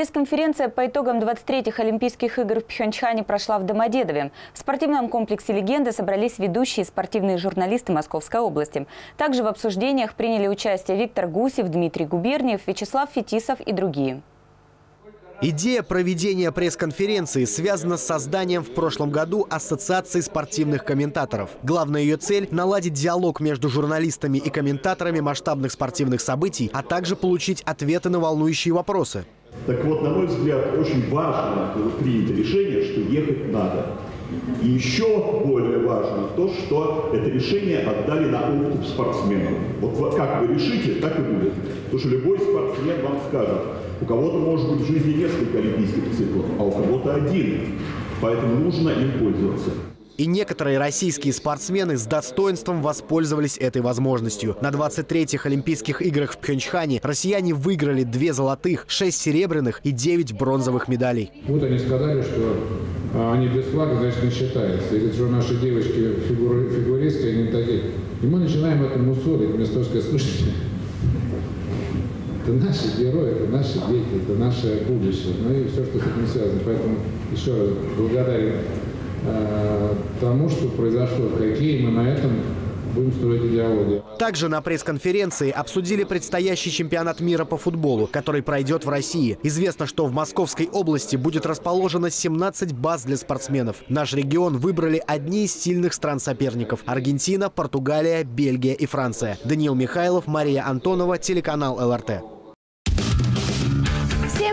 Пресс-конференция по итогам 23-х Олимпийских игр в Пхенчхане прошла в Домодедове. В спортивном комплексе «Легенды» собрались ведущие спортивные журналисты Московской области. Также в обсуждениях приняли участие Виктор Гусев, Дмитрий Губерниев, Вячеслав Фетисов и другие. Идея проведения пресс-конференции связана с созданием в прошлом году Ассоциации спортивных комментаторов. Главная ее цель – наладить диалог между журналистами и комментаторами масштабных спортивных событий, а также получить ответы на волнующие вопросы. Так вот, на мой взгляд, очень важно было принято решение, что ехать надо. И еще более важно то, что это решение отдали на откуп спортсменам. Вот как вы решите, так и будет. Потому что любой спортсмен вам скажет, у кого-то может быть в жизни несколько олимпийских циклов, а у кого-то один. Поэтому нужно им пользоваться. И некоторые российские спортсмены с достоинством воспользовались этой возможностью. На 23-х Олимпийских играх в Пхенчхане россияне выиграли две золотых, шесть серебряных и девять бронзовых медалей. Вот они сказали, что а, они без флага, значит, не считаются. Или что наши девочки фигур, фигуристки, они такие. И мы начинаем этому мусорить, вместо того, сказать, слушайте, это наши герои, это наши дети, это наше будущее. Ну и все, что с этим связано. Поэтому еще раз благодарен Э, тому, что произошло в хоккее. Мы на этом будем строить идеологию. Также на пресс-конференции обсудили предстоящий чемпионат мира по футболу, который пройдет в России. Известно, что в Московской области будет расположено 17 баз для спортсменов. Наш регион выбрали одни из сильных стран-соперников – Аргентина, Португалия, Бельгия и Франция. Даниил Михайлов, Мария Антонова, телеканал ЛРТ.